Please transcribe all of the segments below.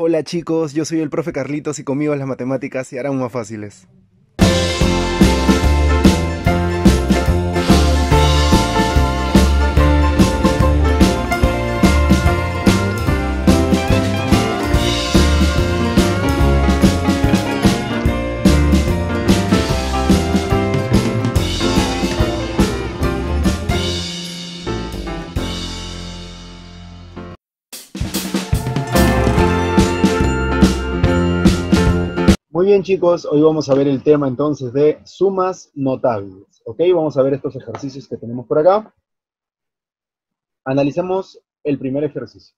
Hola chicos, yo soy el profe Carlitos y conmigo las matemáticas se harán más fáciles. Muy bien chicos, hoy vamos a ver el tema entonces de sumas notables. ¿Ok? Vamos a ver estos ejercicios que tenemos por acá. Analicemos el primer ejercicio.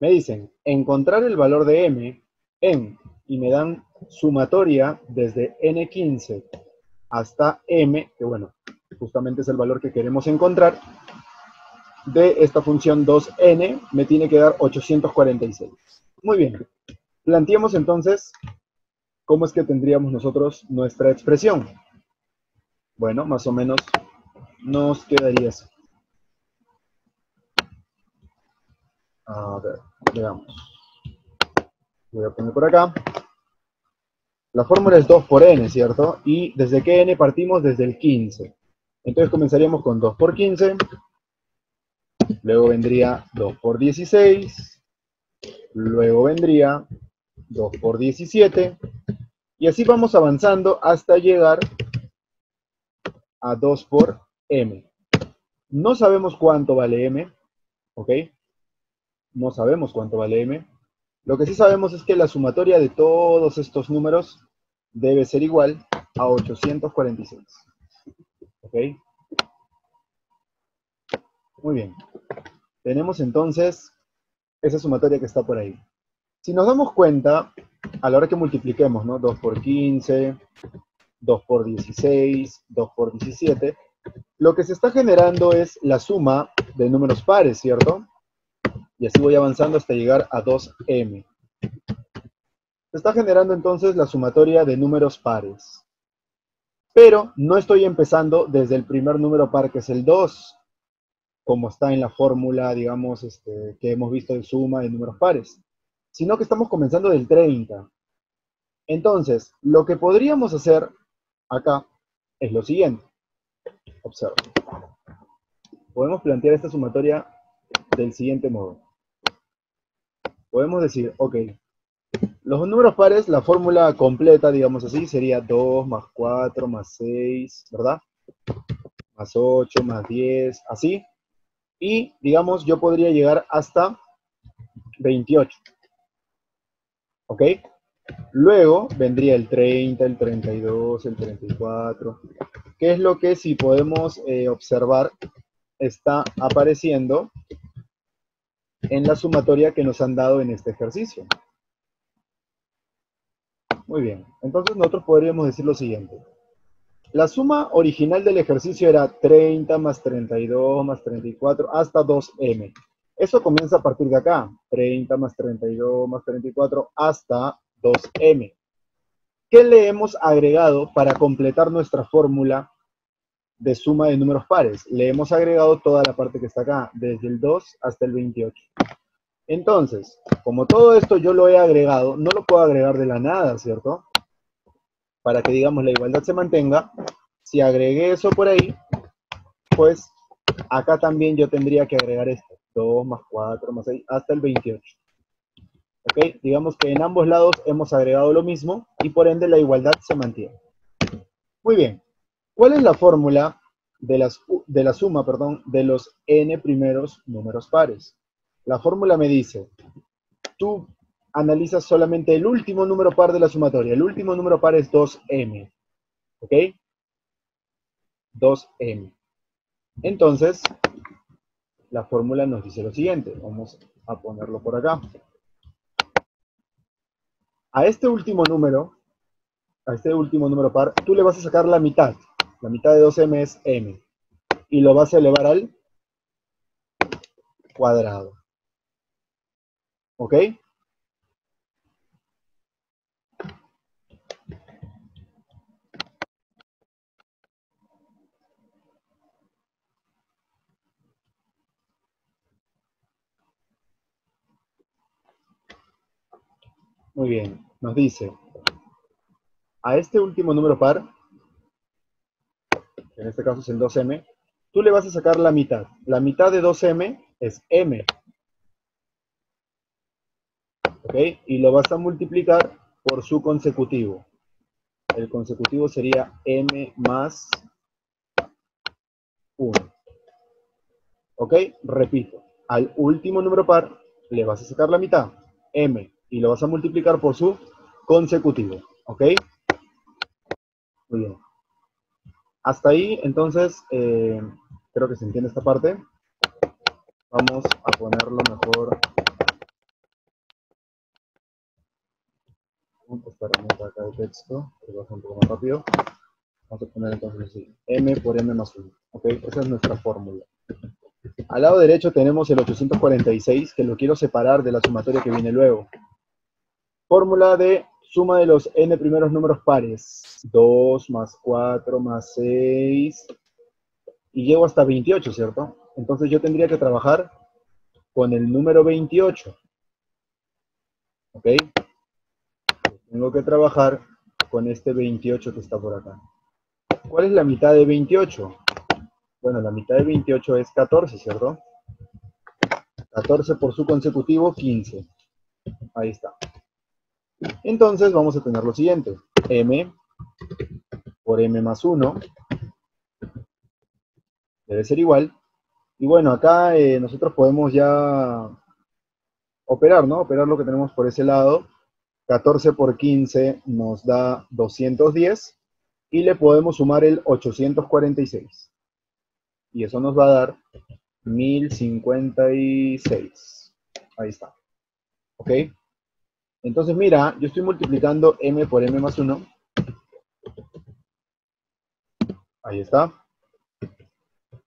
Me dicen, encontrar el valor de m en, y me dan sumatoria desde n15 hasta m, que bueno, justamente es el valor que queremos encontrar, de esta función 2n, me tiene que dar 846. Muy bien. Planteemos entonces ¿cómo es que tendríamos nosotros nuestra expresión? Bueno, más o menos nos quedaría eso. A ver, veamos. Voy a poner por acá. La fórmula es 2 por n, ¿cierto? Y ¿desde qué n partimos? Desde el 15. Entonces comenzaríamos con 2 por 15. Luego vendría 2 por 16. Luego vendría 2 por 17. Y así vamos avanzando hasta llegar a 2 por m. No sabemos cuánto vale m, ¿ok? No sabemos cuánto vale m. Lo que sí sabemos es que la sumatoria de todos estos números debe ser igual a 846. ¿Ok? Muy bien. Tenemos entonces esa sumatoria que está por ahí. Si nos damos cuenta, a la hora que multipliquemos, ¿no? 2 por 15, 2 por 16, 2 por 17, lo que se está generando es la suma de números pares, ¿cierto? Y así voy avanzando hasta llegar a 2m. Se está generando entonces la sumatoria de números pares. Pero no estoy empezando desde el primer número par, que es el 2, como está en la fórmula, digamos, este, que hemos visto de suma de números pares sino que estamos comenzando del 30. Entonces, lo que podríamos hacer acá es lo siguiente. Observa. Podemos plantear esta sumatoria del siguiente modo. Podemos decir, ok, los números pares, la fórmula completa, digamos así, sería 2 más 4 más 6, ¿verdad? Más 8 más 10, así. Y, digamos, yo podría llegar hasta 28. ¿Ok? Luego vendría el 30, el 32, el 34, ¿Qué es lo que si podemos eh, observar está apareciendo en la sumatoria que nos han dado en este ejercicio. Muy bien, entonces nosotros podríamos decir lo siguiente. La suma original del ejercicio era 30 más 32 más 34 hasta 2m. Eso comienza a partir de acá, 30 más 32 más 34 hasta 2m. ¿Qué le hemos agregado para completar nuestra fórmula de suma de números pares? Le hemos agregado toda la parte que está acá, desde el 2 hasta el 28. Entonces, como todo esto yo lo he agregado, no lo puedo agregar de la nada, ¿cierto? Para que, digamos, la igualdad se mantenga, si agregué eso por ahí, pues acá también yo tendría que agregar esto. 2 más 4 más 6, hasta el 28. ¿Ok? Digamos que en ambos lados hemos agregado lo mismo y por ende la igualdad se mantiene. Muy bien. ¿Cuál es la fórmula de, de la suma perdón, de los n primeros números pares? La fórmula me dice, tú analizas solamente el último número par de la sumatoria. El último número par es 2m. ¿Ok? 2m. Entonces, la fórmula nos dice lo siguiente. Vamos a ponerlo por acá. A este último número, a este último número par, tú le vas a sacar la mitad. La mitad de 2m es m. Y lo vas a elevar al cuadrado. ¿Ok? Muy bien, nos dice, a este último número par, en este caso es el 2m, tú le vas a sacar la mitad. La mitad de 2m es m. ¿Ok? Y lo vas a multiplicar por su consecutivo. El consecutivo sería m más 1. ¿Ok? Repito, al último número par le vas a sacar la mitad, m, y lo vas a multiplicar por su consecutivo. ¿Ok? Muy bien. Hasta ahí, entonces, eh, creo que se entiende esta parte. Vamos a ponerlo mejor. Acá el texto, que va un poco más rápido. Vamos a poner entonces así, m por m más 1. ¿Ok? Esa es nuestra fórmula. Al lado derecho tenemos el 846, que lo quiero separar de la sumatoria que viene luego. Fórmula de suma de los n primeros números pares. 2 más 4 más 6. Y llego hasta 28, ¿cierto? Entonces yo tendría que trabajar con el número 28. ¿Ok? Tengo que trabajar con este 28 que está por acá. ¿Cuál es la mitad de 28? Bueno, la mitad de 28 es 14, ¿cierto? 14 por su consecutivo, 15. Ahí está. Entonces vamos a tener lo siguiente. m por m más 1 debe ser igual. Y bueno, acá eh, nosotros podemos ya operar, ¿no? Operar lo que tenemos por ese lado. 14 por 15 nos da 210 y le podemos sumar el 846. Y eso nos va a dar 1056. Ahí está. ¿Ok? Entonces, mira, yo estoy multiplicando m por m más 1. Ahí está.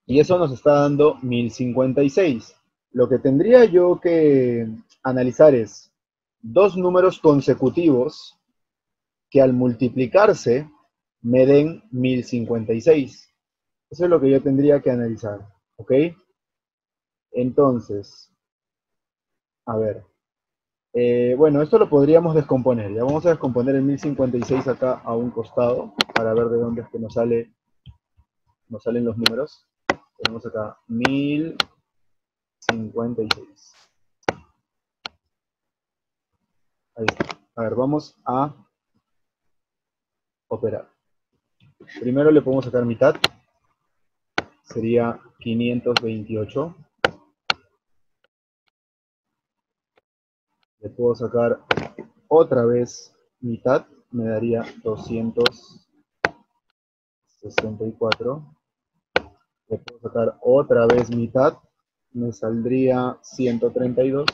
Y eso nos está dando 1056. Lo que tendría yo que analizar es dos números consecutivos que al multiplicarse me den 1056. Eso es lo que yo tendría que analizar, ¿ok? Entonces, a ver, eh, bueno, esto lo podríamos descomponer. Ya vamos a descomponer el 1056 acá a un costado para ver de dónde es que nos, sale, nos salen los números. Tenemos acá 1056. Ahí está. A ver, vamos a operar. Primero le podemos sacar mitad. Sería 528. Le puedo sacar otra vez mitad. Me daría 264. Le puedo sacar otra vez mitad. Me saldría 132.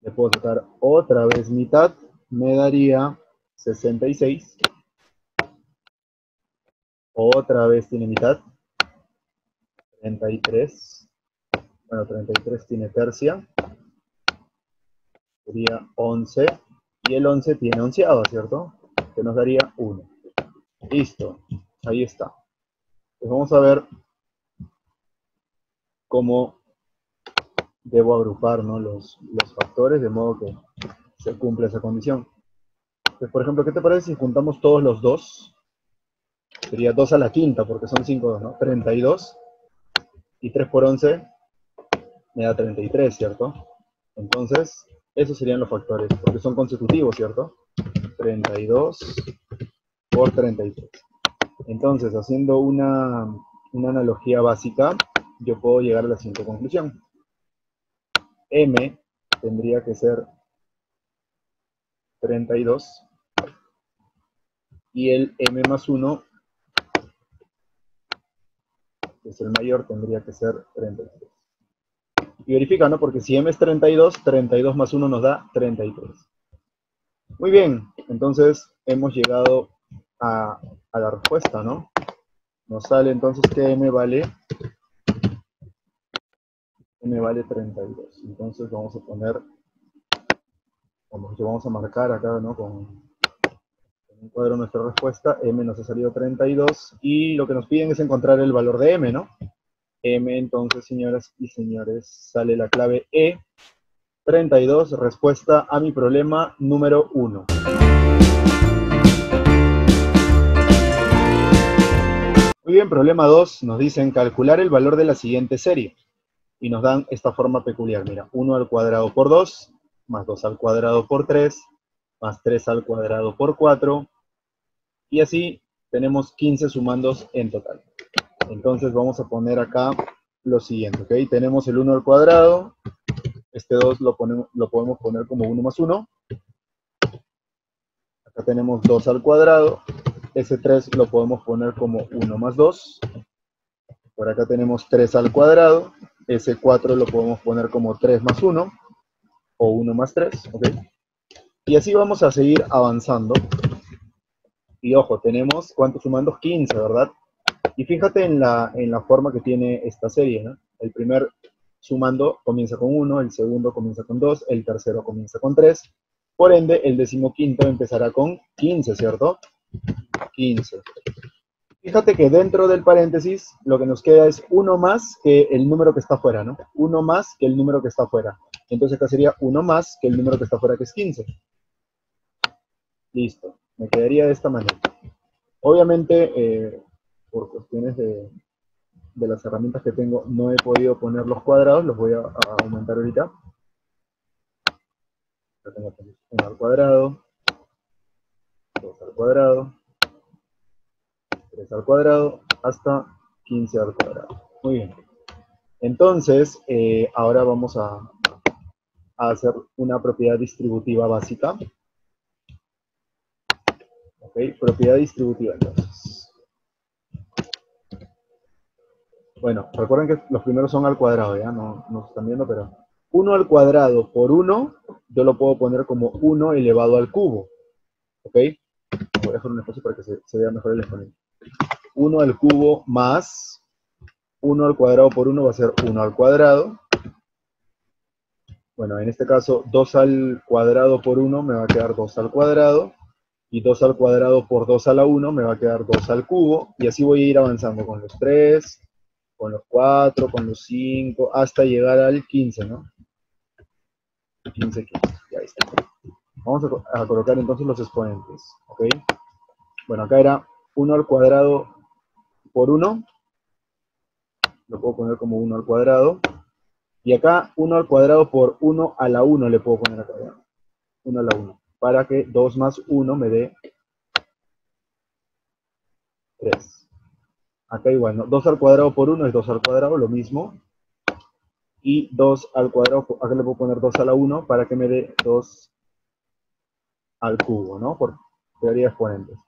Le puedo sacar otra vez mitad. Me daría 66. Otra vez tiene mitad. 33. Bueno, 33 tiene tercia. Sería 11. Y el 11 tiene onceava, ¿cierto? Que nos daría 1. Listo. Ahí está. Pues vamos a ver cómo debo agrupar los, los factores de modo que se cumpla esa condición. Pues, por ejemplo, ¿qué te parece si juntamos todos los dos? Sería 2 a la quinta, porque son 5, ¿no? 32. Y 3 por 11 me da 33, ¿cierto? Entonces, esos serían los factores, porque son consecutivos, ¿cierto? 32 por 33. Entonces, haciendo una, una analogía básica, yo puedo llegar a la siguiente conclusión. M tendría que ser 32 y el m más 1, que es el mayor, tendría que ser 33. Y verifica, ¿no? Porque si m es 32, 32 más 1 nos da 33. Muy bien, entonces hemos llegado a, la respuesta, ¿no? Nos sale entonces que m vale m vale 32. Entonces vamos a poner, vamos a marcar acá, ¿no? Con, un cuadro nuestra respuesta, m nos ha salido 32, y lo que nos piden es encontrar el valor de m, ¿no? M, entonces, señoras y señores, sale la clave e, 32, respuesta a mi problema número 1. Muy bien, problema 2, nos dicen calcular el valor de la siguiente serie. Y nos dan esta forma peculiar, mira, 1 al cuadrado por 2, más 2 al cuadrado por 3, más 3 al cuadrado por 4, y así tenemos 15 sumandos en total. Entonces vamos a poner acá lo siguiente, ¿ok? Tenemos el 1 al cuadrado, este 2 lo, ponemos, lo podemos poner como 1 más 1. Acá tenemos 2 al cuadrado, ese 3 lo podemos poner como 1 más 2. Por acá tenemos 3 al cuadrado, ese 4 lo podemos poner como 3 más 1, o 1 más 3, ¿ok? Y así vamos a seguir avanzando. Y ojo, tenemos, ¿cuántos sumandos? 15, ¿verdad? Y fíjate en la, en la forma que tiene esta serie, ¿no? El primer sumando comienza con 1, el segundo comienza con 2, el tercero comienza con 3. Por ende, el decimoquinto empezará con 15, ¿cierto? 15. Fíjate que dentro del paréntesis lo que nos queda es 1 más que el número que está afuera, ¿no? 1 más que el número que está afuera. Entonces acá sería 1 más que el número que está afuera, que es 15. Listo. Me quedaría de esta manera. Obviamente, eh, por cuestiones de, las herramientas que tengo, no he podido poner los cuadrados, los voy a, aumentar ahorita. Acá tengo 1 al cuadrado, 2 al cuadrado, 3 al cuadrado, hasta 15 al cuadrado. Muy bien. Entonces, eh, ahora vamos a, a hacer una propiedad distributiva básica. Ok, propiedad distributiva entonces. Bueno, recuerden que los primeros son al cuadrado, ¿ya? No, no están viendo, pero 1 al cuadrado por 1, yo lo puedo poner como 1 elevado al cubo. ¿Ok? Voy a dejar un espacio para que se, vea mejor el exponente. 1 al cubo más 1 al cuadrado por 1 va a ser 1 al cuadrado. Bueno, en este caso 2 al cuadrado por 1 me va a quedar 2 al cuadrado y 2 al cuadrado por 2 a la 1 me va a quedar 2 al cubo, y así voy a ir avanzando con los 3, con los 4, con los 5, hasta llegar al 15, ¿no? 15, 15, ya está. Vamos a, colocar entonces los exponentes, ¿ok? Bueno, acá era 1 al cuadrado por 1, lo puedo poner como 1 al cuadrado, y acá 1 al cuadrado por 1 a la 1 le puedo poner acá, 1 a la 1 para que 2 más 1 me dé 3. Acá igual, ¿no? 2 al cuadrado por 1 es 2 al cuadrado, lo mismo. Y 2 al cuadrado, acá le puedo poner 2 a la 1 para que me dé 2 al cubo, ¿no? Por teoría de exponentes.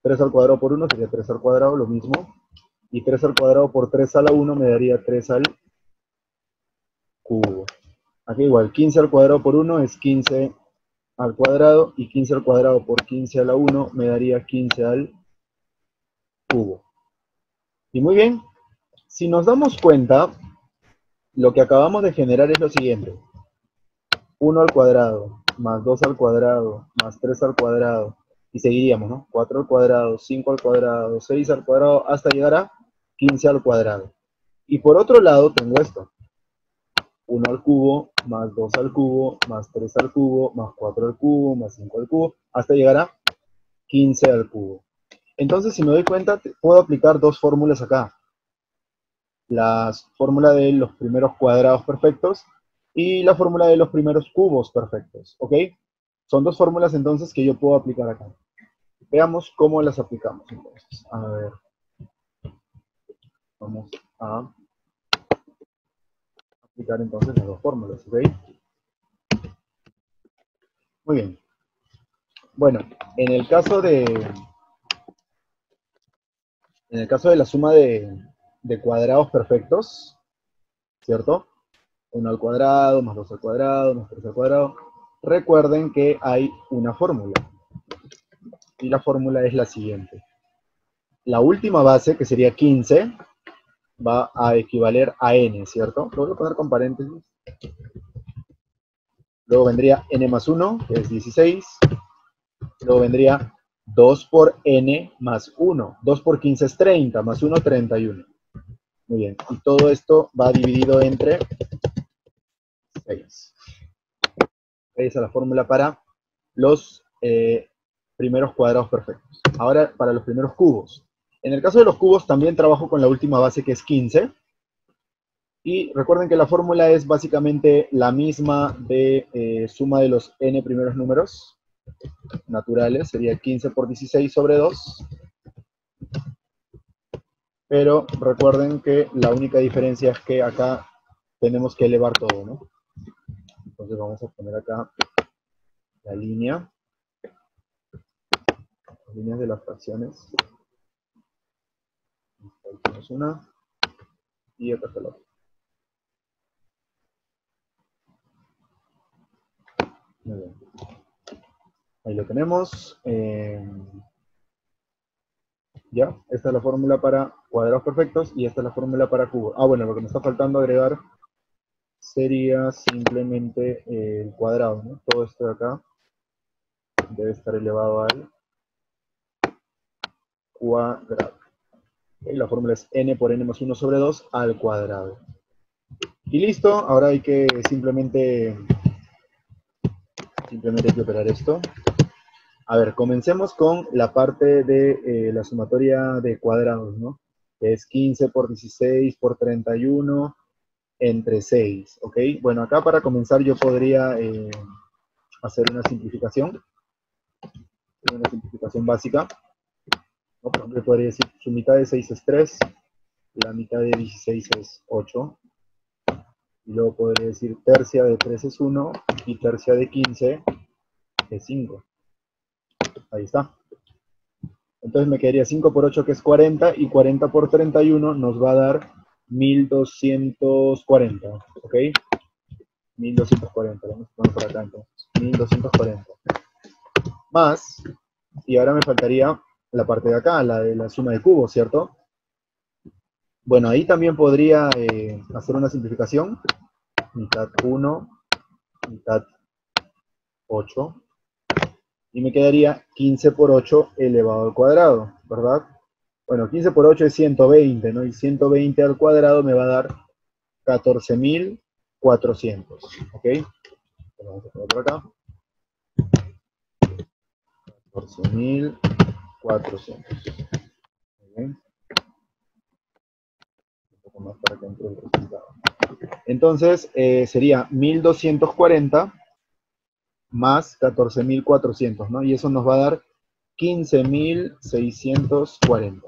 3 al cuadrado por 1 sería 3 al cuadrado, lo mismo. Y 3 al cuadrado por 3 a la 1 me daría 3 al cubo. Aquí igual, 15 al cuadrado por 1 es 15 al cuadrado y 15 al cuadrado por 15 a la 1 me daría 15 al cubo. Y muy bien, si nos damos cuenta, lo que acabamos de generar es lo siguiente. 1 al cuadrado, más 2 al cuadrado, más 3 al cuadrado, y seguiríamos, ¿no? 4 al cuadrado, 5 al cuadrado, 6 al cuadrado, hasta llegar a 15 al cuadrado. Y por otro lado tengo esto. 1 al cubo, más 2 al cubo, más 3 al cubo, más 4 al cubo, más 5 al cubo, hasta llegar a 15 al cubo. Entonces, si me doy cuenta, puedo aplicar dos fórmulas acá. La fórmula de los primeros cuadrados perfectos y la fórmula de los primeros cubos perfectos, ¿ok? Son dos fórmulas entonces que yo puedo aplicar acá. Veamos cómo las aplicamos entonces. A ver. Vamos a aplicar entonces las dos fórmulas, ¿ok? Muy bien. Bueno, en el caso de, en el caso de la suma de, cuadrados perfectos, ¿cierto? 1 al cuadrado, más 2 al cuadrado, más 3 al cuadrado. Recuerden que hay una fórmula. Y la fórmula es la siguiente. La última base, que sería 15, va a equivaler a n, ¿cierto? Lo voy a poner con paréntesis. Luego vendría n más 1, que es 16. Luego vendría 2 por n más 1. 2 por 15 es 30, más 1, 31. Muy bien. Y todo esto va dividido entre 6. Esa es la fórmula para los eh, primeros cuadrados perfectos. Ahora, para los primeros cubos. En el caso de los cubos, también trabajo con la última base, que es 15. Y recuerden que la fórmula es básicamente la misma de eh, suma de los n primeros números naturales. Sería 15 por 16 sobre 2. Pero recuerden que la única diferencia es que acá tenemos que elevar todo, ¿no? Entonces vamos a poner acá la línea, las líneas de las fracciones. Ahí tenemos una y acá está la otra. Muy bien. Ahí lo tenemos. Eh, ya, esta es la fórmula para cuadrados perfectos y esta es la fórmula para cubos. Ah, bueno, lo que me está faltando agregar sería simplemente eh, el cuadrado, ¿no? Todo esto de acá debe estar elevado al cuadrado. La fórmula es n por n más 1 sobre 2 al cuadrado. Y listo, ahora hay que simplemente, simplemente hay que operar esto. A ver, comencemos con la parte de eh, la sumatoria de cuadrados, ¿no? Es 15 por 16 por 31 entre 6, ¿ok? Bueno, acá para comenzar yo podría eh, hacer una simplificación, una simplificación básica. ¿no? Por ejemplo, podría decir, su mitad de 6 es 3, la mitad de 16 es 8, y luego podría decir tercia de 3 es 1, y tercia de 15 es 5. Ahí está. Entonces me quedaría 5 por 8 que es 40, y 40 por 31 nos va a dar 1240, ¿ok? 1240, vamos a por acá entonces, 1240. Más, y ahora me faltaría la parte de acá, la de la suma de cubos, ¿cierto? Bueno, ahí también podría eh, hacer una simplificación, mitad 1, mitad 8, y me quedaría 15 por 8 elevado al cuadrado, ¿verdad? Bueno, 15 por 8 es 120, ¿no? Y 120 al cuadrado me va a dar 14.400, ¿ok? Vamos a poner por acá. 14.400. Un poco más para que el resultado. Entonces, eh, sería 1.240 más 14.400, ¿no? Y eso nos va a dar 15.640.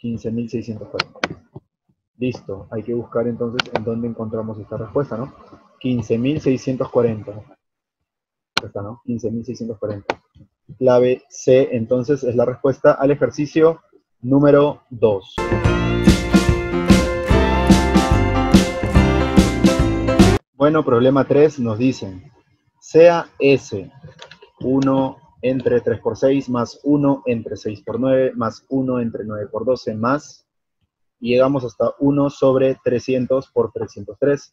15.640. Listo, hay que buscar entonces en dónde encontramos esta respuesta, ¿no? 15.640. Esta, ¿no? 15.640. Clave C, entonces, es la respuesta al ejercicio número 2. Bueno, problema 3 nos dicen, sea S 1 entre 3 por 6 más 1 entre 6 por 9 más 1 entre 9 por 12 más, y llegamos hasta 1 sobre 300 por 303.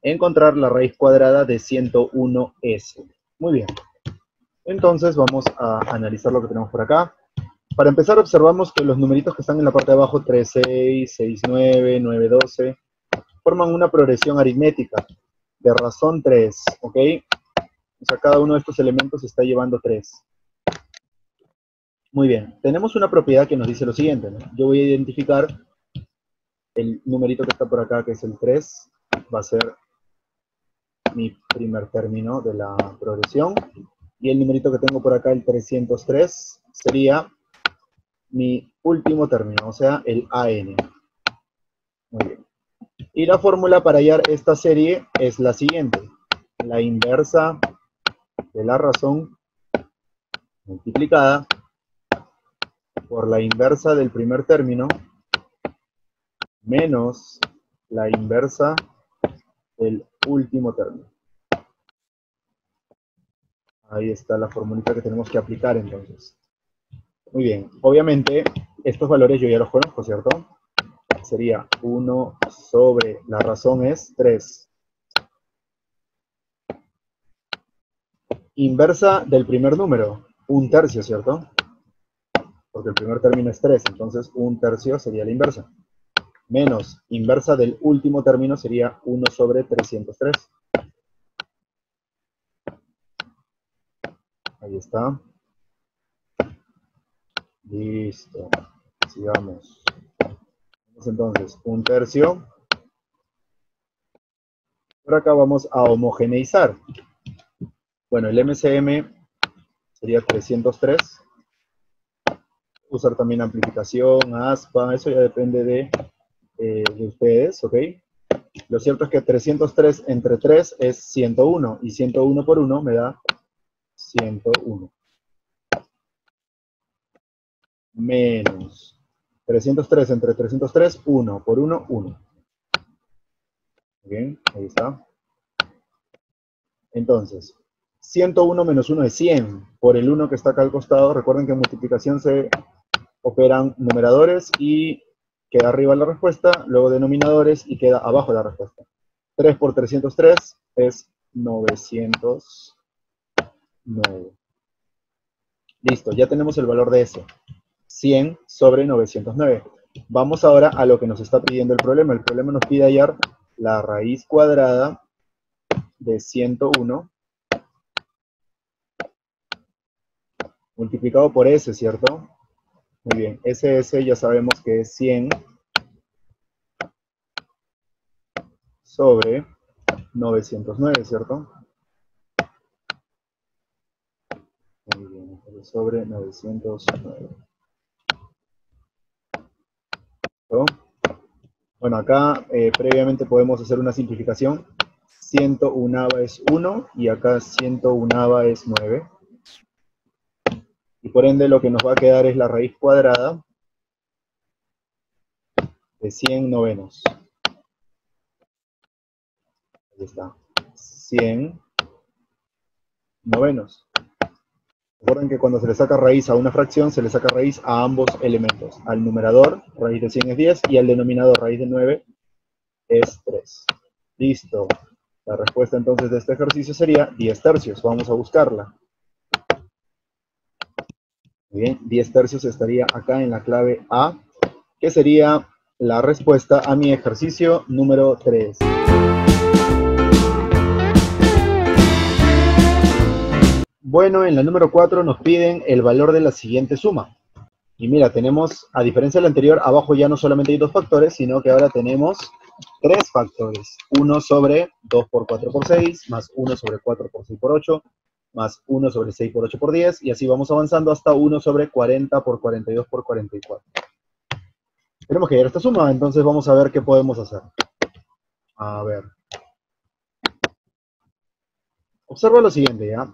Encontrar la raíz cuadrada de 101S. Muy bien. Entonces vamos a analizar lo que tenemos por acá. Para empezar observamos que los numeritos que están en la parte de abajo, 3, 6, 6, 9, 9, 12, forman una progresión aritmética de razón 3, ¿ok? O sea, cada uno de estos elementos está llevando 3. Muy bien, tenemos una propiedad que nos dice lo siguiente. ¿no? Yo voy a identificar el numerito que está por acá, que es el 3, va a ser mi primer término de la progresión. Y el numerito que tengo por acá, el 303, sería mi último término, o sea, el AN. Muy bien. Y la fórmula para hallar esta serie es la siguiente. La inversa de la razón multiplicada por la inversa del primer término menos la inversa del último término. Ahí está la formulita que tenemos que aplicar entonces. Muy bien, obviamente estos valores yo ya los conozco, ¿cierto? Sería 1 sobre, la razón es 3. Inversa del primer número, un tercio, ¿cierto? Porque el primer término es 3, entonces un tercio sería la inversa. menos inversa del último término sería 1 sobre 303. Ahí está. Listo. Sigamos. Entonces, un tercio. Por acá vamos a homogeneizar. Bueno, el MCM sería 303. Usar también amplificación, ASPA, eso ya depende de, eh, de ustedes, ¿ok? Lo cierto es que 303 entre 3 es 101, y 101 por 1 me da 101. Menos 303 entre 303, 1 por 1, 1. Bien, ahí está. Entonces, 101 menos 1 es 100 por el 1 que está acá al costado. Recuerden que en multiplicación se operan numeradores y queda arriba la respuesta, luego denominadores y queda abajo la respuesta. 3 por 303 es 909. Listo, ya tenemos el valor de eso. 100 sobre 909. Vamos ahora a lo que nos está pidiendo el problema. El problema nos pide hallar la raíz cuadrada de 101 multiplicado por S, ¿cierto? Muy bien, SS ya sabemos que es 100 sobre 909, ¿cierto? Muy bien, sobre 909. Bueno, acá eh, previamente podemos hacer una simplificación. 101 es 1 y acá 101 es 9 y por ende lo que nos va a quedar es la raíz cuadrada de 100 novenos. Ahí está. 100 novenos. Recuerden que cuando se le saca raíz a una fracción, se le saca raíz a ambos elementos. Al numerador, raíz de 100 es 10, y al denominador, raíz de 9, es 3. Listo. La respuesta entonces de este ejercicio sería 10 tercios. Vamos a buscarla. Bien, 10 tercios estaría acá en la clave A, que sería la respuesta a mi ejercicio número 3. Bueno, en la número 4 nos piden el valor de la siguiente suma. Y mira, tenemos, a diferencia del anterior, abajo ya no solamente hay dos factores, sino que ahora tenemos tres factores. 1 sobre 2 por 4 por 6, más 1 sobre 4 por 6 por 8, más 1 sobre 6 por 8 por 10, y así vamos avanzando hasta 1 sobre 40 por 42 por 44. Tenemos que llegar a esta suma, entonces vamos a ver qué podemos hacer. A ver. Observa lo siguiente, ¿ya?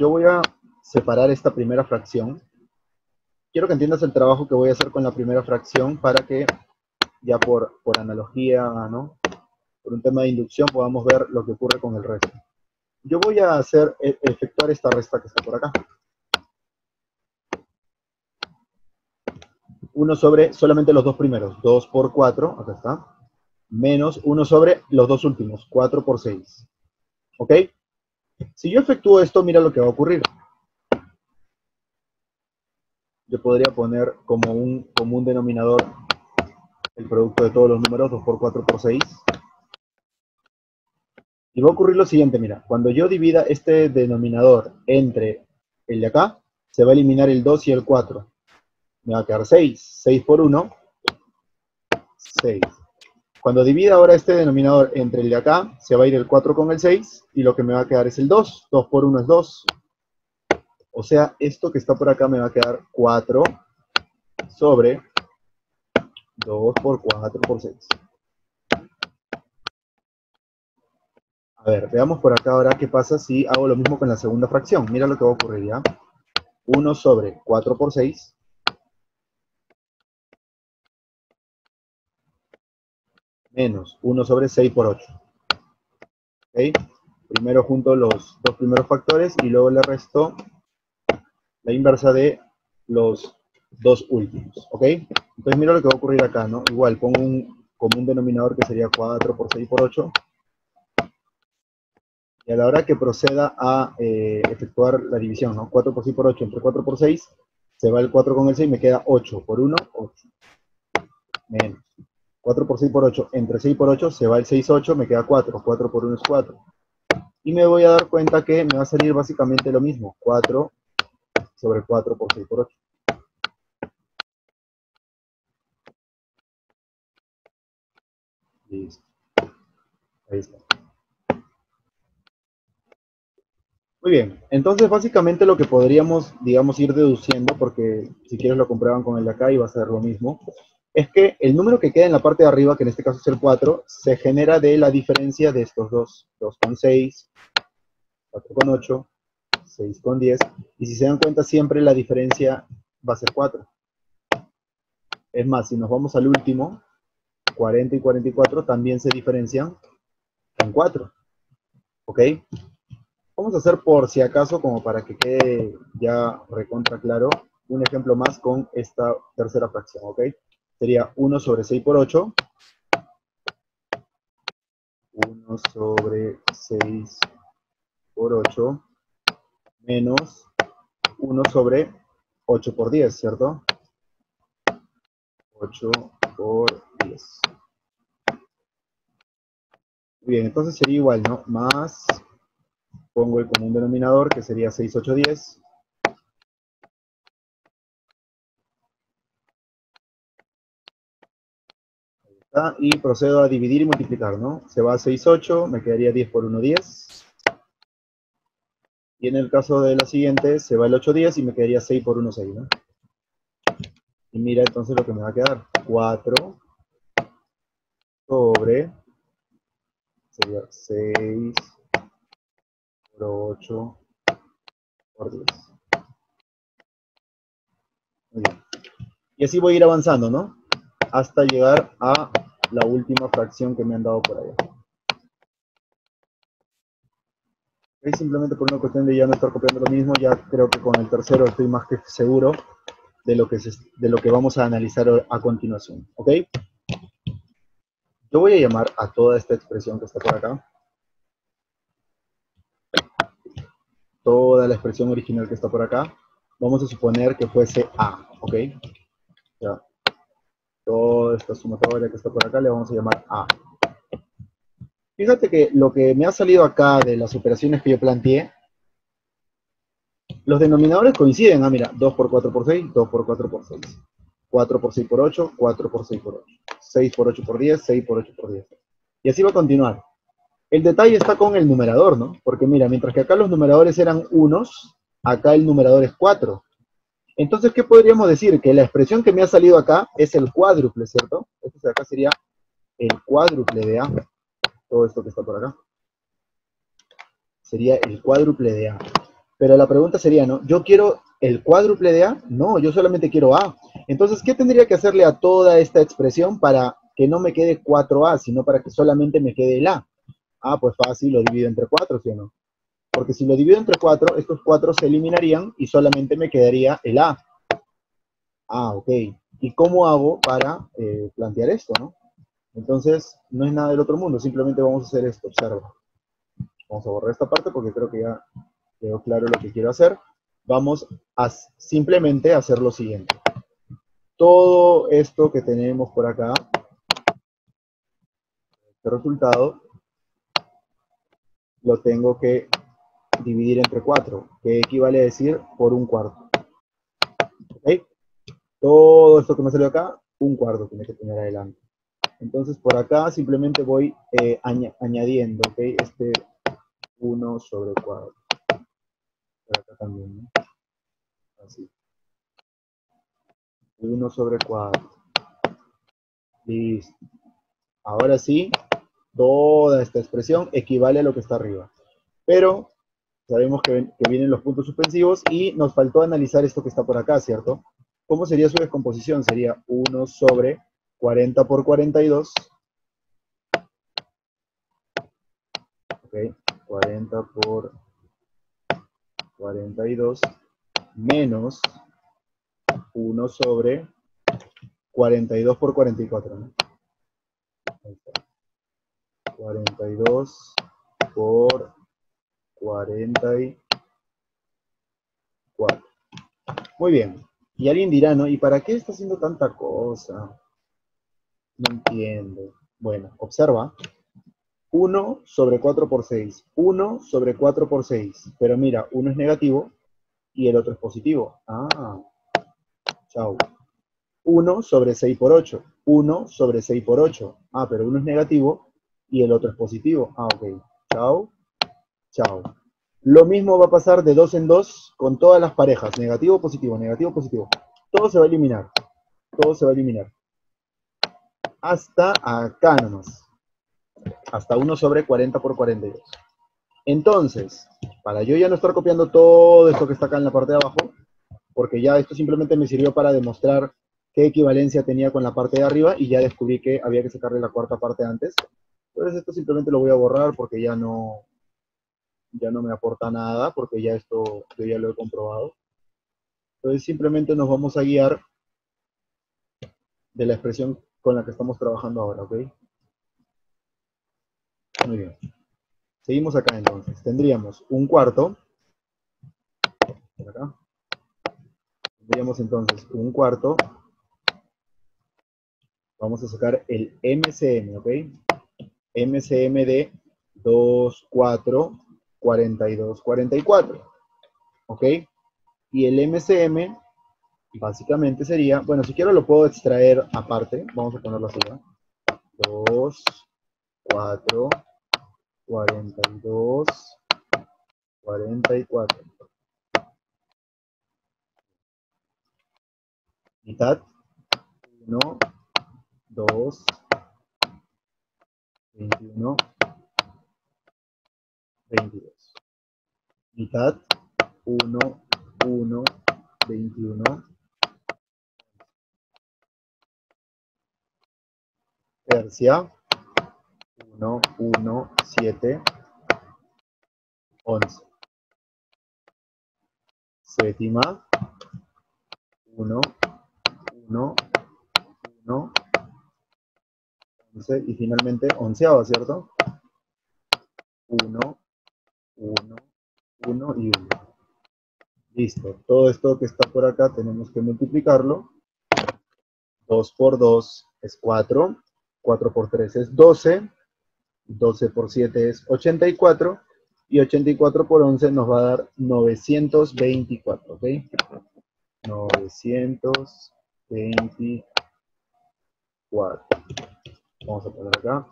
Yo voy a separar esta primera fracción. Quiero que entiendas el trabajo que voy a hacer con la primera fracción para que ya por, por analogía, ¿no? Por un tema de inducción podamos ver lo que ocurre con el resto. Yo voy a hacer, e, efectuar esta resta que está por acá. 1 sobre solamente los dos primeros, 2 por 4, acá está, menos 1 sobre los dos últimos, 4 por 6. ¿Ok? Si yo efectúo esto, mira lo que va a ocurrir. Yo podría poner como un común denominador el producto de todos los números, 2 por 4 por 6. Y va a ocurrir lo siguiente, mira, cuando yo divida este denominador entre el de acá, se va a eliminar el 2 y el 4. Me va a quedar 6. 6 por 1, 6. Cuando divida ahora este denominador entre el de acá, se va a ir el 4 con el 6, y lo que me va a quedar es el 2. 2 por 1 es 2. O sea, esto que está por acá me va a quedar 4 sobre 2 por 4 por 6. A ver, veamos por acá ahora qué pasa si hago lo mismo con la segunda fracción. Mira lo que va a ocurrir ya. 1 sobre 4 por 6. Menos 1 sobre 6 por 8. ¿Ok? Primero junto los dos primeros factores y luego le resto la inversa de los dos últimos. ¿Ok? Entonces mira lo que va a ocurrir acá, ¿no? Igual, pongo un común denominador que sería 4 por 6 por 8 y a la hora que proceda a eh, efectuar la división, ¿no? 4 por 6 por 8 entre 4 por 6, se va el 4 con el 6, me queda 8 por 1, 8. Menos. 4 por 6 por 8, entre 6 por 8 se va el 6, 8, me queda 4, 4 por 1 es 4. Y me voy a dar cuenta que me va a salir básicamente lo mismo, 4 sobre 4 por 6 por 8. Listo. Ahí está. Muy bien, entonces básicamente lo que podríamos, digamos, ir deduciendo, porque si quieres lo comprueban con el de acá y va a ser lo mismo, es que el número que queda en la parte de arriba, que en este caso es el 4, se genera de la diferencia de estos dos, 2,6, 4,8, 6,10, y si se dan cuenta siempre la diferencia va a ser 4. Es más, si nos vamos al último, 40 y 44 también se diferencian en 4. ¿Ok? Vamos a hacer por si acaso, como para que quede ya recontra claro, un ejemplo más con esta tercera fracción, ¿ok? Sería 1 sobre 6 por 8. 1 sobre 6 por 8 menos 1 sobre 8 por 10, ¿cierto? 8 por 10. Bien, entonces sería igual, ¿no? Más pongo el común denominador, que sería 6, 8, 10. Y procedo a dividir y multiplicar, ¿no? Se va a 6, 8, me quedaría 10 por 1, 10. Y en el caso de la siguiente, se va el 8, 10 y me quedaría 6 por 1, 6, ¿no? Y mira entonces lo que me va a quedar. 4 sobre, sería 6 por 8 por 10. Muy bien. Y así voy a ir avanzando, ¿no? Hasta llegar a la última fracción que me han dado por allá. Okay, simplemente por una cuestión de ya no estar copiando lo mismo, ya creo que con el tercero estoy más que seguro de lo que, se, de lo que vamos a analizar a continuación. ¿Ok? Yo voy a llamar a toda esta expresión que está por acá toda la expresión original que está por acá, vamos a suponer que fuese A, ¿ok? Toda esta sumatoria que está por acá le vamos a llamar A. Fíjate que lo que me ha salido acá de las operaciones que yo planteé, los denominadores coinciden. Ah, mira, 2 por 4 por 6, 2 por 4 por 6. 4 por 6 por 8, 4 por 6 por 8. 6 por 8 por 10, 6 por 8 por 10. Y así va a continuar. El detalle está con el numerador, ¿no? Porque mira, mientras que acá los numeradores eran unos, acá el numerador es 4. Entonces, ¿qué podríamos decir? Que la expresión que me ha salido acá es el cuádruple, ¿cierto? Esto de acá sería el cuádruple de A. Todo esto que está por acá. Sería el cuádruple de A. Pero la pregunta sería, ¿no? ¿Yo quiero el cuádruple de A? No, yo solamente quiero A. Entonces, ¿qué tendría que hacerle a toda esta expresión para que no me quede 4A, sino para que solamente me quede el A? Ah, pues fácil, lo divido entre 4, ¿sí o no? Porque si lo divido entre 4, estos 4 se eliminarían y solamente me quedaría el A. Ah, ok. ¿Y cómo hago para eh, plantear esto, no? Entonces, no es nada del otro mundo, simplemente vamos a hacer esto, observa. Vamos a borrar esta parte porque creo que ya quedó claro lo que quiero hacer. Vamos a simplemente hacer lo siguiente. Todo esto que tenemos por acá, este resultado, lo tengo que dividir entre 4, que equivale a decir por un cuarto. Todo esto que me salió acá, un cuarto tiene que tener adelante. Entonces, por acá simplemente voy eh, añadiendo. Este 1 sobre 4. Por acá también, ¿no? Así. 1 sobre 4. Listo. Ahora sí, toda esta expresión equivale a lo que está arriba. Pero sabemos que, vienen los puntos suspensivos y nos faltó analizar esto que está por acá, ¿cierto? ¿Cómo sería su descomposición? Sería 1 sobre 40 por 42. Ok, 40 por 42 menos 1 sobre 42 por 44. ¿no? Ahí está. 42 por 44. Muy bien. Y alguien dirá, ¿no? ¿Y para qué está haciendo tanta cosa? No entiendo. Bueno, observa. 1 sobre 4 por 6. 1 sobre 4 por 6. Pero mira, uno es negativo y el otro es positivo. Ah, chao. 1 sobre 6 por 8. 1 sobre 6 por 8. Ah, pero uno es negativo y el otro es positivo. Ah, ok. Chao. Chao. Lo mismo va a pasar de 2 en 2 con todas las parejas. Negativo, positivo, negativo, positivo. Todo se va a eliminar. Todo se va a eliminar. Hasta acá nomás. Hasta 1 sobre 40 por 42. Entonces, para yo ya no estar copiando todo esto que está acá en la parte de abajo, porque ya esto simplemente me sirvió para demostrar qué equivalencia tenía con la parte de arriba y ya descubrí que había que sacarle la cuarta parte antes. Entonces esto simplemente lo voy a borrar porque ya no, ya no me aporta nada, porque ya esto yo ya lo he comprobado. Entonces simplemente nos vamos a guiar de la expresión con la que estamos trabajando ahora, ¿ok? Muy bien. Seguimos acá entonces. Tendríamos un cuarto. Acá. Tendríamos entonces un cuarto. Vamos a sacar el MCM, ¿ok? MCM de 2, 4, 42, 44. ¿Ok? Y el MCM básicamente sería, bueno, si quiero lo puedo extraer aparte. Vamos a ponerlo así, ¿no? 2, 4, 42, 44. Mitad, 1, 2, 21, 22. Mitad, 1, 1, 21. Tercia, 1, 1, 7, 11. Séptima, 1, 1, 1, 11. Y finalmente, onceava, ¿cierto? 1, 1, 1 y 1. Listo. Todo esto que está por acá tenemos que multiplicarlo. 2 por 2 es 4. 4 por 3 es 12. 12 por 7 es 84. Y 84 por 11 nos va a dar 924. ¿Ok? 924. Vamos a poner acá.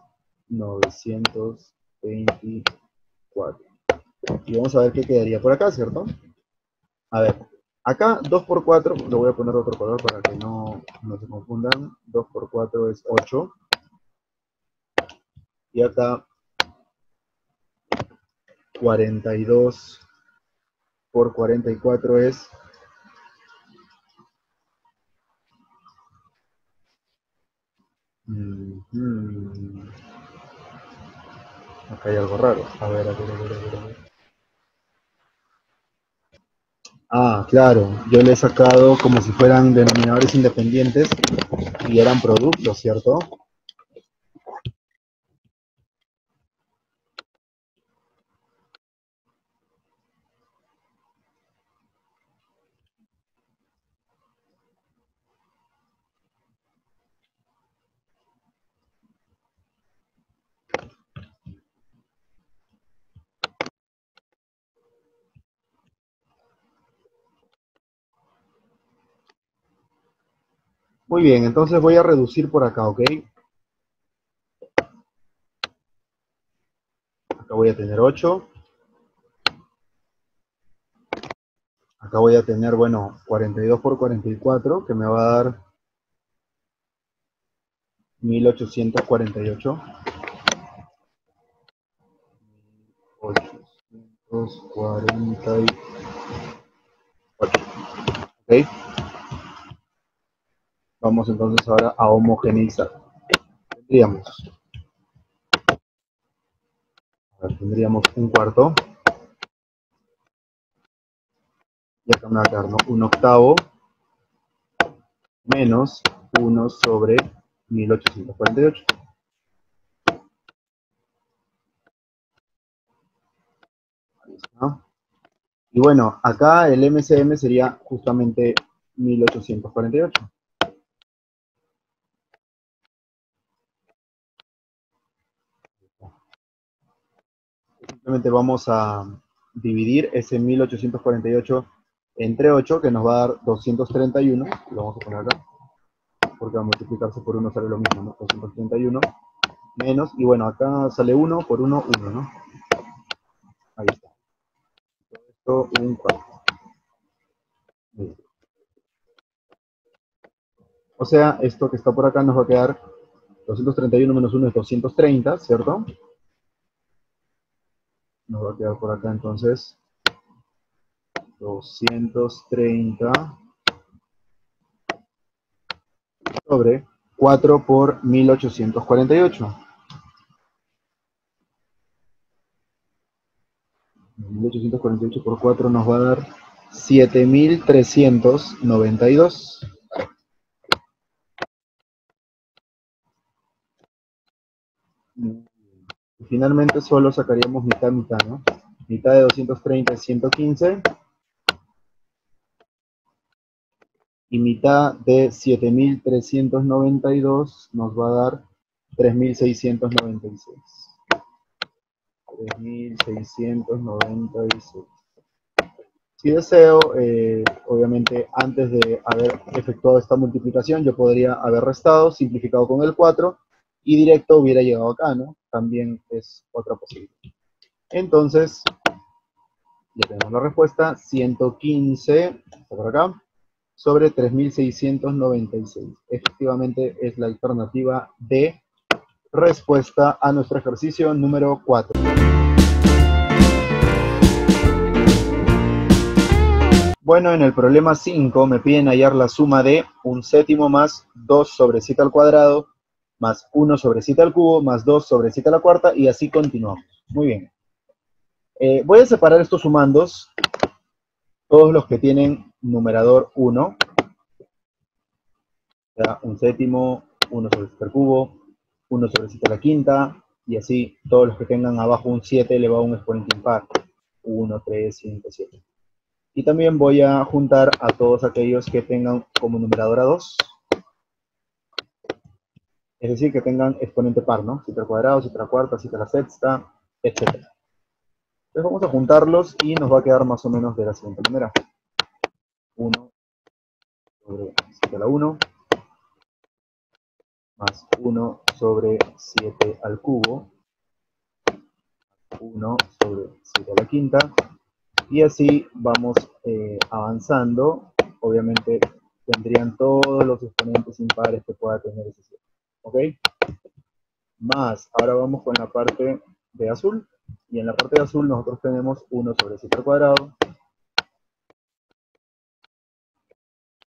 924. Y vamos a ver qué quedaría por acá, ¿cierto? A ver, acá 2 por 4, lo voy a poner otro color para que no, no se confundan. 2 por 4 es 8. Y acá 42 por 44 es. Acá hay algo raro. A ver, a ver, a ver, a ver. A ver. Ah, claro. Yo le he sacado como si fueran denominadores independientes y eran productos, ¿cierto? Muy bien, entonces voy a reducir por acá, ¿ok? Acá voy a tener 8. Acá voy a tener, bueno, 42 por 44, que me va a dar 1848. 1848. ¿Ok? Vamos entonces ahora a homogeneizar. Tendríamos, a ver, tendríamos un cuarto. Y acá me va a quedar, ¿no? un octavo menos 1 sobre 1848. Ahí está. Y bueno, acá el MCM sería justamente 1848. Obviamente vamos a dividir ese 1848 entre 8, que nos va a dar 231. Lo vamos a poner acá, porque a multiplicarse por 1 sale lo mismo, ¿no? 231 menos, y bueno, acá sale 1 por 1, 1, ¿no? Ahí está. Esto, un 4. O sea, esto que está por acá nos va a quedar 231 menos 1 es 230, ¿cierto? Nos va a quedar por acá entonces 230 sobre 4 por 1848. 1848 por 4 nos va a dar 7392. Finalmente solo sacaríamos mitad, mitad, ¿no? Mitad de 230 es 115. Y mitad de 7392 nos va a dar 3696. 3696. Si deseo, eh, obviamente antes de haber efectuado esta multiplicación, yo podría haber restado, simplificado con el 4 y directo hubiera llegado acá, ¿no? También es otra posibilidad. Entonces, ya tenemos la respuesta, 115, por acá, sobre 3696. Efectivamente es la alternativa de respuesta a nuestro ejercicio número 4. Bueno, en el problema 5 me piden hallar la suma de un séptimo más 2 sobre 7 al cuadrado más 1 sobre 7 al cubo, más 2 sobre 7 a la cuarta, y así continuamos. Muy bien. Eh, voy a separar estos sumandos, todos los que tienen numerador 1, ya, un séptimo, 1 sobre 7 al cubo, 1 sobre 7 a la quinta, y así todos los que tengan abajo un 7 elevado a un exponente impar. 1, 3, 5, 7. Y también voy a juntar a todos aquellos que tengan como numerador a 2, es decir, que tengan exponente par, ¿no? 7 al cuadrado, 7 a la cuarta, 7 a la sexta, etc. Entonces vamos a juntarlos y nos va a quedar más o menos de la siguiente manera. 1 sobre 7 a la 1, más 1 sobre 7 al cubo, 1 sobre 7 a la quinta, y así vamos eh, avanzando. Obviamente tendrían todos los exponentes impares que pueda tener ese 7. ¿Ok? Más, ahora vamos con la parte de azul, y en la parte de azul nosotros tenemos 1 sobre 7 al cuadrado,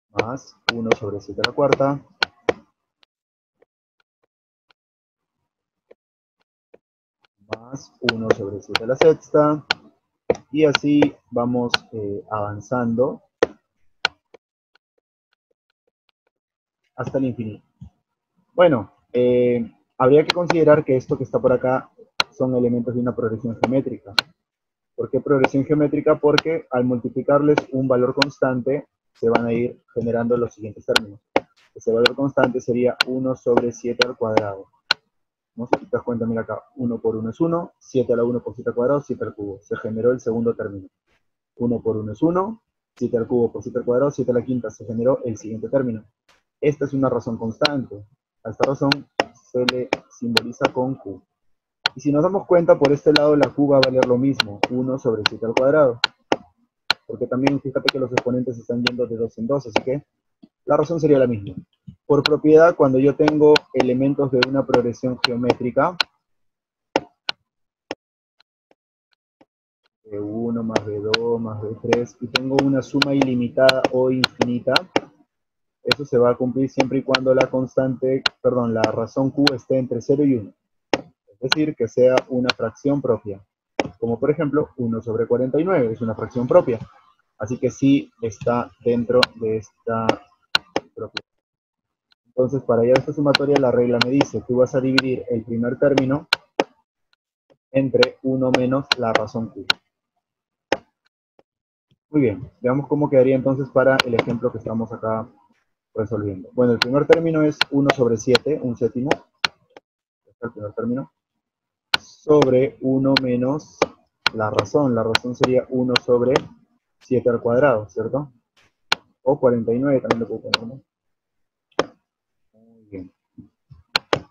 más 1 sobre 7 a la cuarta, más 1 sobre 7 a la sexta, y así vamos eh, avanzando hasta el infinito. Bueno, eh, habría que considerar que esto que está por acá son elementos de una progresión geométrica. ¿Por qué progresión geométrica? Porque al multiplicarles un valor constante, se van a ir generando los siguientes términos. Ese valor constante sería 1 sobre 7 al cuadrado. ¿No? Si te das cuenta, mira acá, 1 por 1 es 1, 7 a la 1 por 7 al cuadrado, 7 al cubo. Se generó el segundo término. 1 por 1 es 1, 7 al cubo por 7 al cuadrado, 7 a la quinta, se generó el siguiente término. Esta es una razón constante. A esta razón se le simboliza con Q. Y si nos damos cuenta, por este lado la Q va a valer lo mismo, 1 sobre 7 al cuadrado. Porque también fíjate que los exponentes están yendo de 2 en 2, así que la razón sería la misma. Por propiedad, cuando yo tengo elementos de una progresión geométrica, de 1 más B2 más B3, y tengo una suma ilimitada o infinita, eso se va a cumplir siempre y cuando la constante, perdón, la razón q esté entre 0 y 1. Es decir, que sea una fracción propia. Como por ejemplo, 1 sobre 49 es una fracción propia. Así que sí está dentro de esta propiedad. Entonces, para hallar esta sumatoria, la regla me dice, tú vas a dividir el primer término entre 1 menos la razón q. Muy bien, veamos cómo quedaría entonces para el ejemplo que estamos acá resolviendo. Bueno, el primer término es 1 sobre 7, un séptimo. Este es el primer término. Sobre 1 menos la razón. La razón sería 1 sobre 7 al cuadrado, ¿cierto? O 49 también lo puedo poner, ¿no? Muy bien.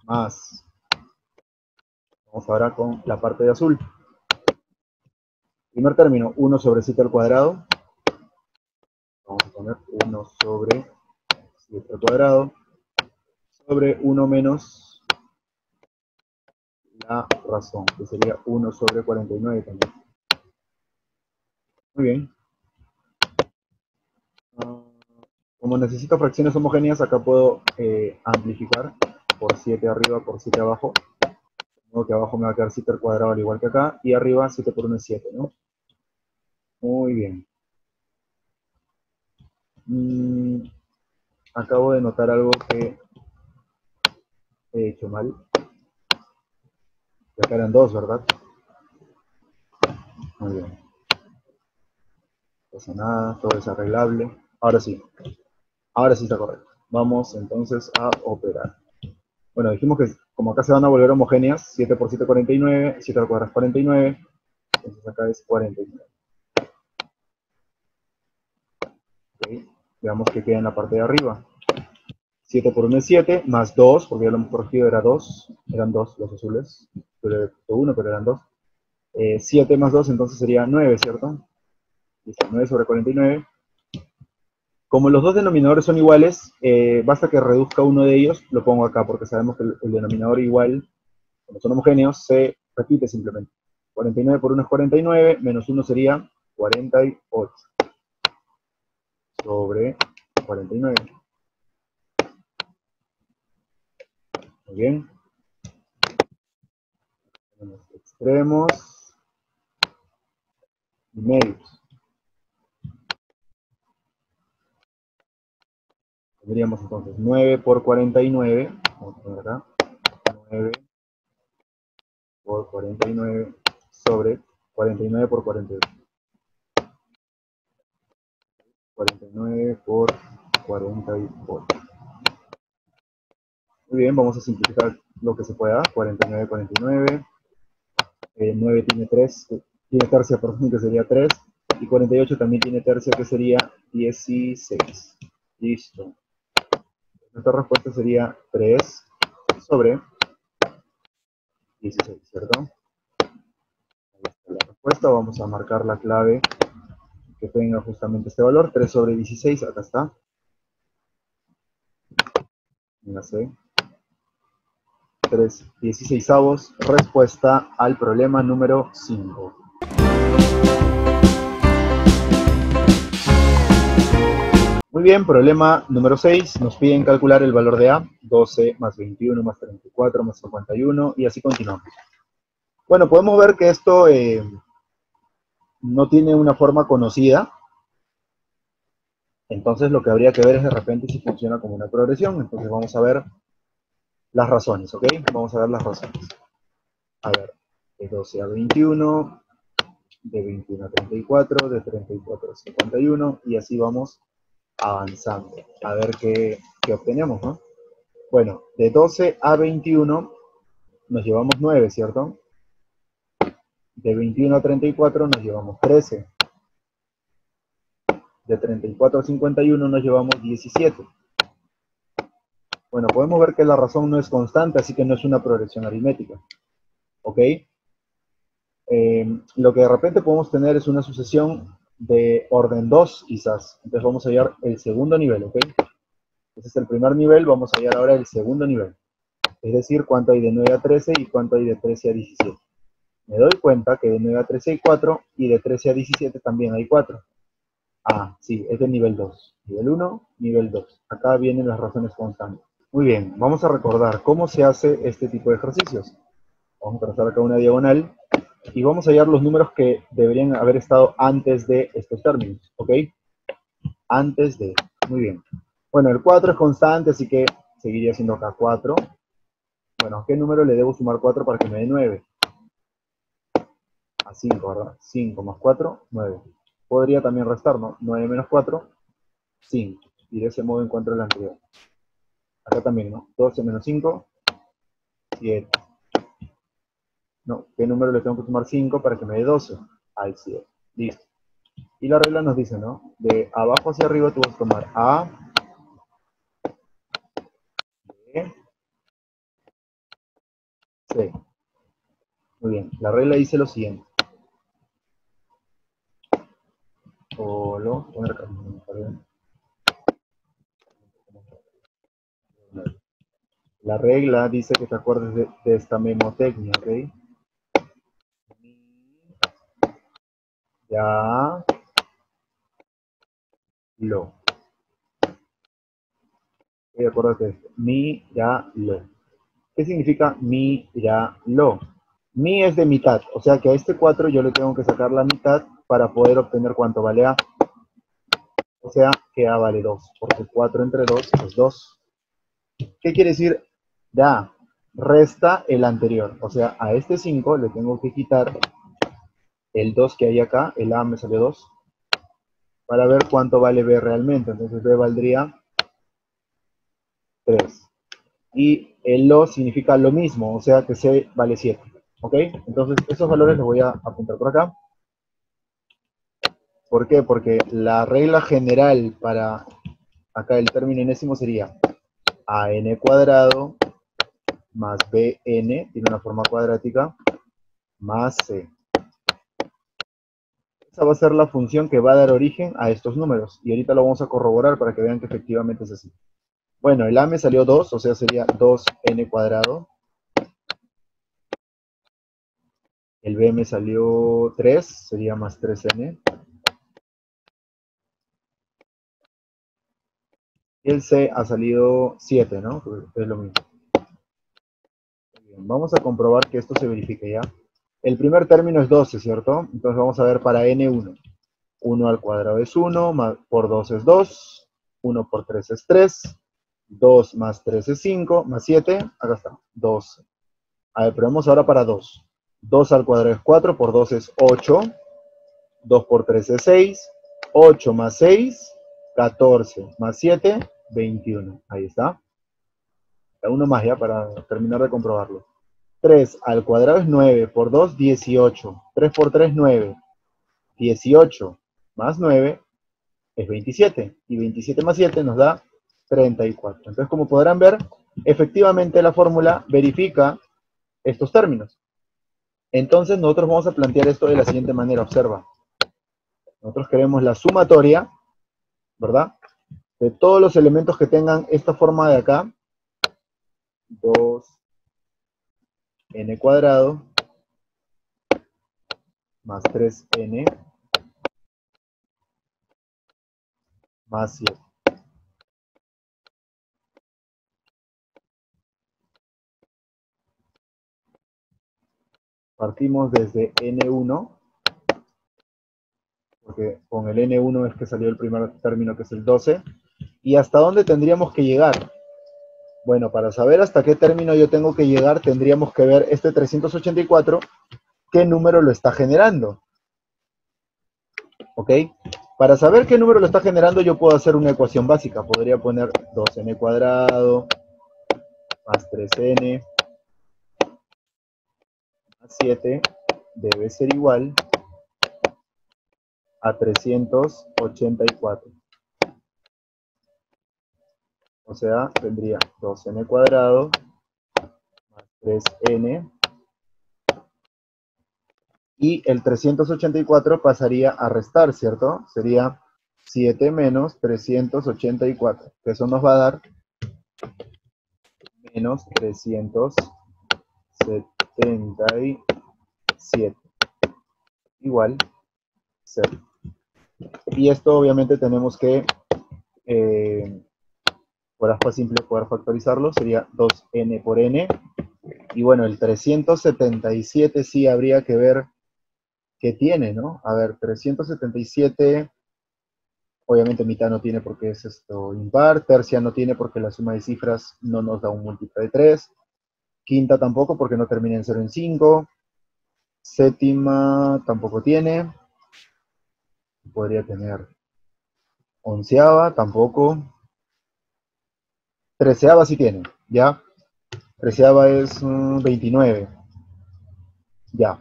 Más. Vamos ahora con la parte de azul. Primer término, 1 sobre 7 al cuadrado. Vamos a poner 1 sobre 7 al cuadrado. Sobre 1 menos la razón, que sería 1 sobre 49 también. Muy bien. Ah, como necesito fracciones homogéneas, acá puedo eh, amplificar por 7 arriba, por 7 abajo. De modo que abajo me va a quedar 7 al cuadrado al igual que acá, y arriba 7 por 1 es 7, ¿no? Muy bien. Mm, acabo de notar algo que he hecho mal. Y acá eran dos, ¿verdad? Muy bien. No pasa nada, todo es arreglable. Ahora sí. Ahora sí está correcto. Vamos entonces a operar. Bueno, dijimos que como acá se van a volver homogéneas, 7 por 7, 49, 7 al cuadrado es 49, entonces acá es 49. Veamos que queda en la parte de arriba. 7 por 1 es 7, más 2, porque ya lo hemos corregido, era 2, eran 2 los azules, pero 1, pero eran 2. 7 eh, más 2, entonces sería 9, ¿cierto? 9 sobre 49. Como los dos denominadores son iguales, eh, basta que reduzca uno de ellos, lo pongo acá, porque sabemos que el, el denominador igual, como son homogéneos, se repite simplemente. 49 por 1 es 49, menos 1 sería 48 sobre 49. Muy bien. Extremos y medios. Tendríamos entonces 9 por 49. Vamos a poner acá. 9 por 49 sobre 49 por 48. 49 por 48. Muy bien, vamos a simplificar lo que se pueda. 49, 49. 9 tiene 3, tiene tercia, por ejemplo, que sería 3. Y 48 también tiene tercia, que sería 16. Listo. Nuestra respuesta sería 3 sobre 16, ¿cierto? Ahí está la respuesta. Vamos a marcar la clave que tenga justamente este valor, 3 sobre 16, acá está. En 3 16 avos, respuesta al problema número 5. Muy bien, problema número 6, nos piden calcular el valor de A, 12 más 21 más 34 más 51, y así continuamos. Bueno, podemos ver que esto eh, no tiene una forma conocida, entonces lo que habría que ver es de repente si funciona como una progresión. Entonces vamos a ver las razones, ¿ok? Vamos a ver las razones. A ver, de 12 a 21, de 21 a 34, de 34 a 51, y así vamos avanzando. A ver qué, qué obtenemos, ¿no? Bueno, de 12 a 21 nos llevamos 9, ¿cierto? De 21 a 34 nos llevamos 13. De 34 a 51 nos llevamos 17. Bueno, podemos ver que la razón no es constante, así que no es una progresión aritmética. ¿Ok? Eh, lo que de repente podemos tener es una sucesión de orden 2, quizás. Entonces vamos a hallar el segundo nivel, ¿ok? Ese es el primer nivel, vamos a hallar ahora el segundo nivel. Es decir, cuánto hay de 9 a 13 y cuánto hay de 13 a 17 me doy cuenta que de 9 a 13 hay 4 y de 13 a 17 también hay 4. Ah, sí, es de nivel 2. Nivel 1, nivel 2. Acá vienen las razones constantes. Muy bien, vamos a recordar cómo se hace este tipo de ejercicios. Vamos a trazar acá una diagonal y vamos a hallar los números que deberían haber estado antes de estos términos, ¿ok? Antes de, muy bien. Bueno, el 4 es constante, así que seguiría siendo acá 4. Bueno, ¿a qué número le debo sumar 4 para que me dé 9? A 5, ¿verdad? 5 más 4, 9. Podría también restar, ¿no? 9 menos 4, 5. Y de ese modo encuentro el anterior. Acá también, ¿no? 12 menos 5, 7. No, ¿qué número le tengo que sumar 5 para que me dé 12? Al 7. Listo. Y la regla nos dice, ¿no? De abajo hacia arriba tú vas a tomar A, B, C. Muy bien, la regla dice lo siguiente. La regla dice que te acuerdes de, de esta memotecnia, ¿ok? Ya. Lo. Y de esto. Mi, ya, lo. ¿Qué significa mi, ya, lo? Mi es de mitad, o sea que a este 4 yo le tengo que sacar la mitad para poder obtener cuánto vale A. O sea que A vale 2, porque 4 entre 2 es 2. ¿Qué quiere decir da? Resta el anterior, o sea, a este 5 le tengo que quitar el 2 que hay acá, el A me salió 2, para ver cuánto vale B realmente. Entonces B valdría 3. Y el LO significa lo mismo, o sea que C vale 7. ¿Ok? Entonces esos valores los voy a apuntar por acá. ¿Por qué? Porque la regla general para acá el término enésimo sería AN cuadrado más BN, tiene una forma cuadrática, más C. Esa va a ser la función que va a dar origen a estos números. Y ahorita lo vamos a corroborar para que vean que efectivamente es así. Bueno, el A me salió 2, o sea, sería 2n cuadrado. El B me salió 3, sería más 3n. El C ha salido 7, ¿no? Es lo mismo. Bien, vamos a comprobar que esto se verifique ya. El primer término es 12, ¿cierto? Entonces vamos a ver para n1. 1 al cuadrado es 1, por 2 es 2, 1 por 3 es 3, 2 más 3 es 5, más 7, acá está, 12. A ver, probemos ahora para 2. 2 al cuadrado es 4, por 2 es 8, 2 por 3 es 6, 8 más 6, 14, más 7, 21. Ahí está. Uno más ya para terminar de comprobarlo. 3 al cuadrado es 9, por 2, 18. 3 por 3, 9. 18 más 9 es 27. Y 27 más 7 nos da 34. Entonces, como podrán ver, efectivamente la fórmula verifica estos términos. Entonces, nosotros vamos a plantear esto de la siguiente manera. Observa. Nosotros queremos la sumatoria, ¿verdad? De todos los elementos que tengan esta forma de acá. 2, n cuadrado más 3n más 7. Partimos desde n1, porque con el n1 es que salió el primer término que es el 12. ¿Y hasta dónde tendríamos que llegar? Bueno, para saber hasta qué término yo tengo que llegar, tendríamos que ver este 384, qué número lo está generando. ¿Ok? Para saber qué número lo está generando, yo puedo hacer una ecuación básica. Podría poner 2n cuadrado más 3n más 7 debe ser igual a 384. O sea, tendría 2n cuadrado más 3n. Y el 384 pasaría a restar, ¿cierto? Sería 7 menos 384. Que eso nos va a dar menos 377. Igual 0. Y esto obviamente tenemos que eh, por aspa simple poder factorizarlo, sería 2n por n. Y bueno, el 377 sí habría que ver qué tiene, ¿no? A ver, 377, obviamente mitad no tiene porque es esto impar, tercia no tiene porque la suma de cifras no nos da un múltiplo de 3, quinta tampoco porque no termina en 0 en 5, séptima tampoco tiene, podría tener onceava, tampoco, Treceava sí tiene, ¿ya? Treceava es 29. Ya.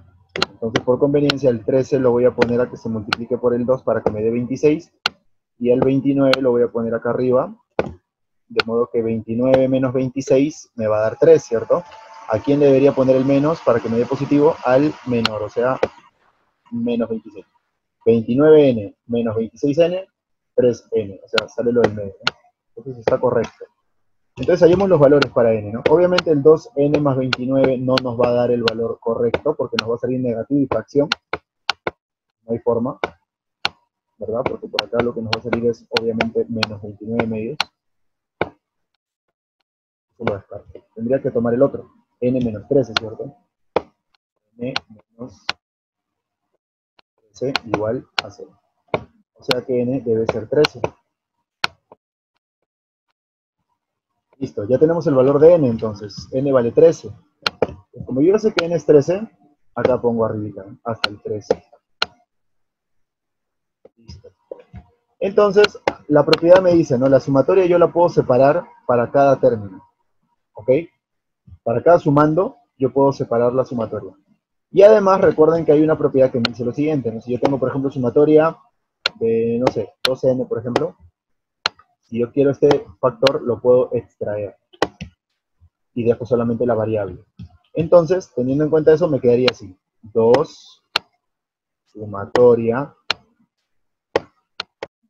Entonces, por conveniencia, el 13 lo voy a poner a que se multiplique por el 2 para que me dé 26. Y el 29 lo voy a poner acá arriba. De modo que 29 menos 26 me va a dar 3, ¿cierto? ¿A quién debería poner el menos para que me dé positivo? Al menor, o sea, menos 26. 29n menos 26n, 3n. O sea, sale lo del medio. Entonces está correcto. Entonces hallemos los valores para n, ¿no? Obviamente el 2n más 29 no nos va a dar el valor correcto porque nos va a salir negativo y fracción. No hay forma, ¿verdad? Porque por acá lo que nos va a salir es obviamente menos 29 medios. Eso lo descarto. Tendría que tomar el otro, n menos 13, ¿cierto? n menos 13 igual a 0. O sea que n debe ser 13. Listo, ya tenemos el valor de n entonces. n vale 13. Como yo sé que n es 13, acá pongo arriba, hasta el 13. Listo. Entonces, la propiedad me dice, ¿no? La sumatoria yo la puedo separar para cada término. ¿Ok? Para cada sumando, yo puedo separar la sumatoria. Y además, recuerden que hay una propiedad que me dice lo siguiente, ¿no? Si yo tengo, por ejemplo, sumatoria de, no sé, 12n, por ejemplo, si yo quiero este factor, lo puedo extraer. Y dejo solamente la variable. Entonces, teniendo en cuenta eso, me quedaría así. 2 sumatoria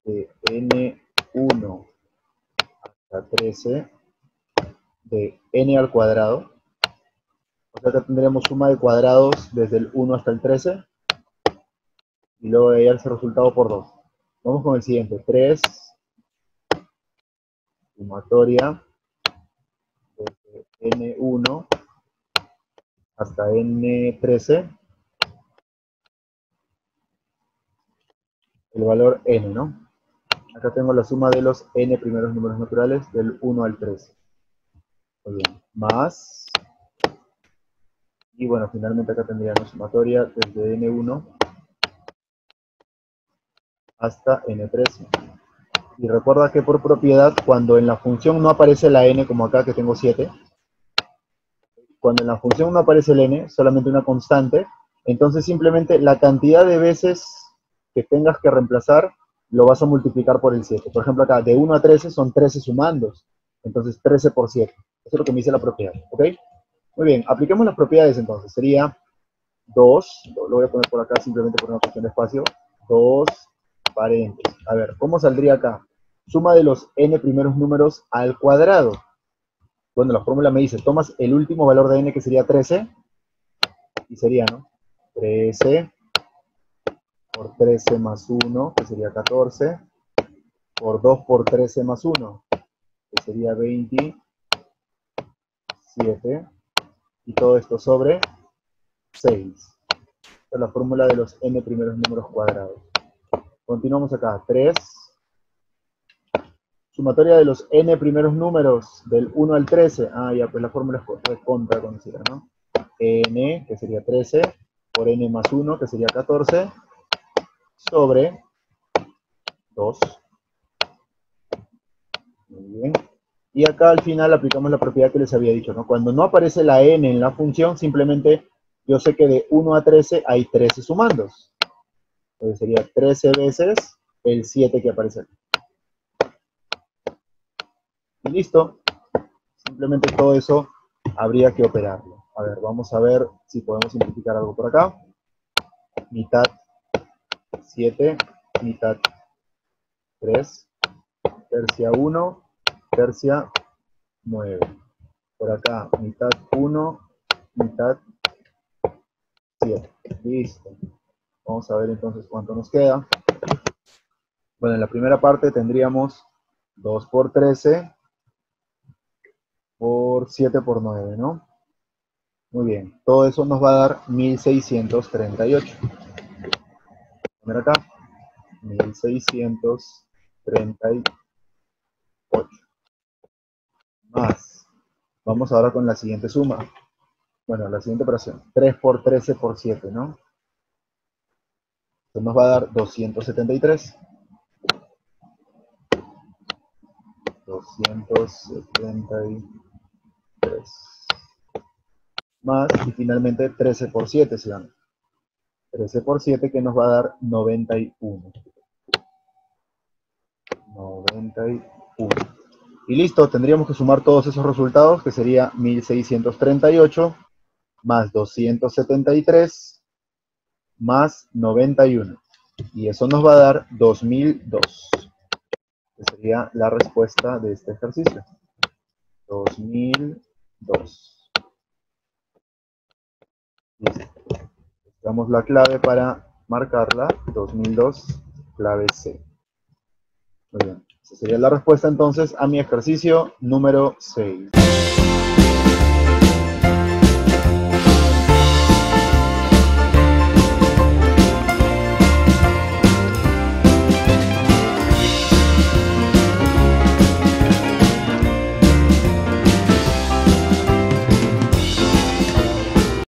de n1 hasta 13 de n al cuadrado. O sea que tendríamos suma de cuadrados desde el 1 hasta el 13. Y luego de ahí el resultado por 2. Vamos con el siguiente. 3 sumatoria desde N1 hasta N13 el valor N, ¿no? Acá tengo la suma de los N primeros números naturales del 1 al 13. Muy bien. Más. Y bueno, finalmente acá tendríamos sumatoria desde N1 hasta N13. Y recuerda que por propiedad, cuando en la función no aparece la n, como acá que tengo 7, cuando en la función no aparece el n, solamente una constante, entonces simplemente la cantidad de veces que tengas que reemplazar, lo vas a multiplicar por el 7. Por ejemplo acá, de 1 a 13 son 13 sumandos, entonces 13 por 7. Eso es lo que me dice la propiedad, ¿ok? Muy bien, apliquemos las propiedades entonces. Sería 2, lo voy a poner por acá simplemente por una cuestión de espacio, 2 A ver, ¿cómo saldría acá? Suma de los n primeros números al cuadrado. Bueno, la fórmula me dice, tomas el último valor de n que sería 13, y sería, ¿no? 13 por 13 más 1, que sería 14, por 2 por 13 más 1, que sería 27, y todo esto sobre 6. Esta es la fórmula de los n primeros números cuadrados. Continuamos acá. 3. Sumatoria de los n primeros números del 1 al 13. Ah, ya, pues la fórmula es contra conocida, ¿no? n, que sería 13, por n más 1, que sería 14, sobre 2. Muy bien. Y acá al final aplicamos la propiedad que les había dicho, ¿no? Cuando no aparece la n en la función, simplemente yo sé que de 1 a 13 hay 13 sumandos. Entonces sería 13 veces el 7 que aparece aquí. Y listo. Simplemente todo eso habría que operarlo. A ver, vamos a ver si podemos simplificar algo por acá. Mitad 7, mitad 3, tercia 1, tercia 9. Por acá, mitad 1, mitad 7. Listo. Vamos a ver entonces cuánto nos queda. Bueno, en la primera parte tendríamos 2 por 13 por 7 por 9, ¿no? Muy bien, todo eso nos va a dar 1638. Poner acá, 1638. Más. Vamos ahora con la siguiente suma. Bueno, la siguiente operación. 3 por 13 por 7, ¿no? Esto nos va a dar 273. 273. más, y finalmente 13 por 7 se dan. 13 por 7 que nos va a dar 91. 91. Y listo, tendríamos que sumar todos esos resultados, que sería 1638 más 273 más 91. Y eso nos va a dar 2002. Que sería la respuesta de este ejercicio. 2002. Listo. Damos la clave para marcarla. 2002, clave C. Muy bien. Esa sería la respuesta entonces a mi ejercicio número 6.